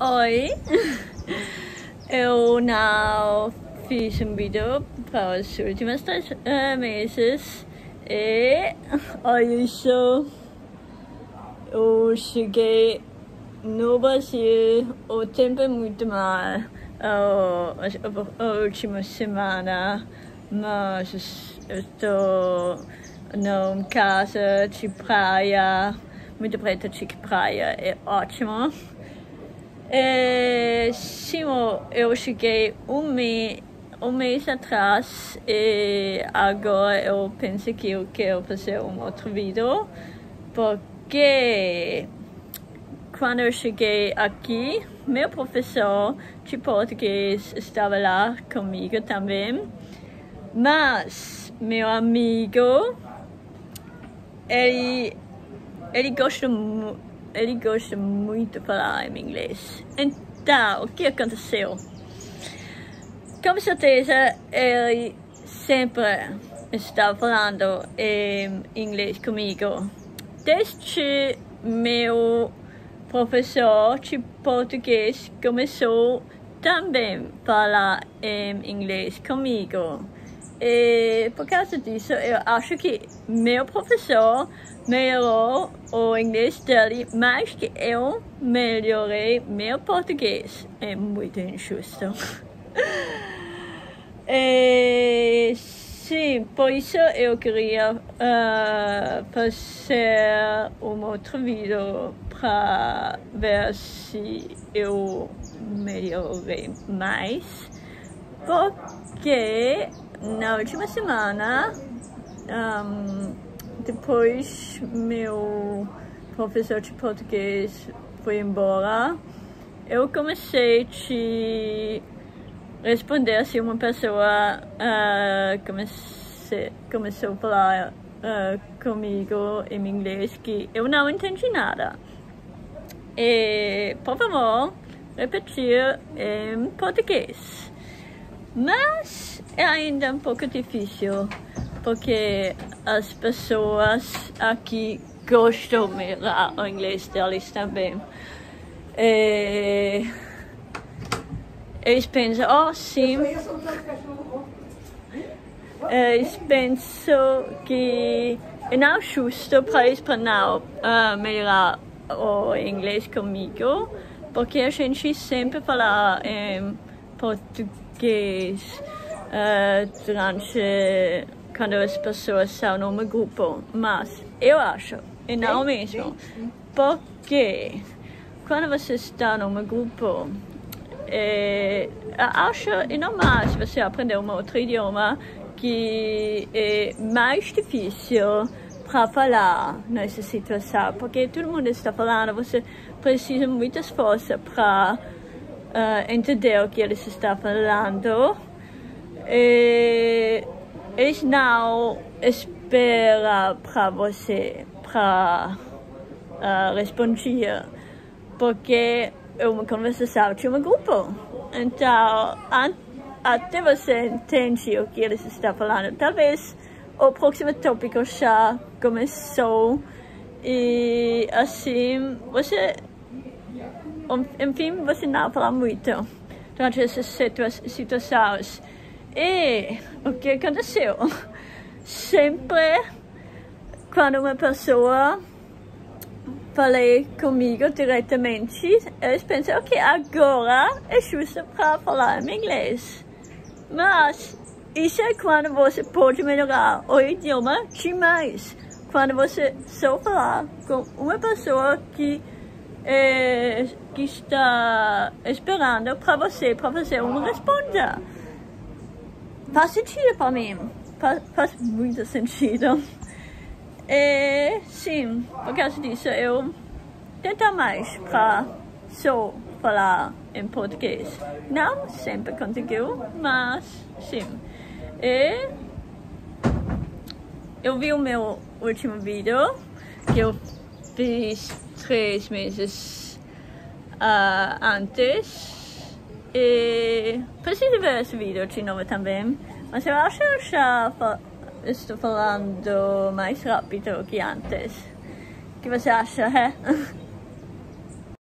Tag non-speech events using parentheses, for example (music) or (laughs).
Oi, eu não fiz um vídeo para os últimos três uh, meses e olha isso, eu cheguei no Brasil, o tempo é muito mal, uh, a última semana, mas eu estou numa casa de praia, muito perto de praia, é ótimo. É, eu cheguei um mês, um mês atrás e agora eu penso que eu quero fazer um outro vídeo porque quando eu cheguei aqui, meu professor de português estava lá comigo também, mas meu amigo, ele, ele gosta muito ele gosta muito de falar em inglês. Então, o que aconteceu? Com certeza, ele sempre está falando em inglês comigo. Desde meu professor de português começou também a falar em inglês comigo. E por causa disso, eu acho que meu professor melhorou o inglês dele mais que eu melhorei meu português. É muito injusto. e, (laughs) sim, por isso eu queria uh, fazer um outro vídeo para ver se eu melhorei mais. Porque na última semana um, depois meu professor de português foi embora, eu comecei a responder assim uma pessoa uh, comecei, começou a falar uh, comigo em inglês que eu não entendi nada. E, por favor, repetir em português. Mas é ainda um pouco difícil porque as pessoas aqui gostam de mirar o inglês deles também. E eles pensam, oh sim, eles pensam que é não justo para eles para não uh, melhorar o inglês comigo, porque a gente sempre fala em português uh, durante quando as pessoas estão num grupo, mas eu acho, e não mesmo, porque quando você está num grupo, é, acho e não mais você aprender um outro idioma que é mais difícil para falar nessa situação, porque todo mundo está falando, você precisa de muito esforço para uh, entender o que eles estão falando. E eles não esperam para você para uh, responder, porque é uma conversação de um grupo. Então, até você entende o que eles estão falando, talvez o próximo tópico já começou e assim você, enfim, você não fala muito durante essas situações. E o que aconteceu? Sempre quando uma pessoa falei comigo diretamente, eles pensam, ok, agora é justo para falar em inglês. Mas isso é quando você pode melhorar o idioma demais. Quando você só falar com uma pessoa que, é, que está esperando para você, para você uma resposta faz sentido para mim. Faz, faz muito sentido. E (laughs) sim, por causa disso eu tento mais para só falar em português. Não sempre conseguiu, mas sim. E eu vi o meu último vídeo que eu fiz três meses uh, antes e preciso ver esse vídeo de novo também. Mas eu acho que eu já estou falando mais rápido que antes. O que você acha, é?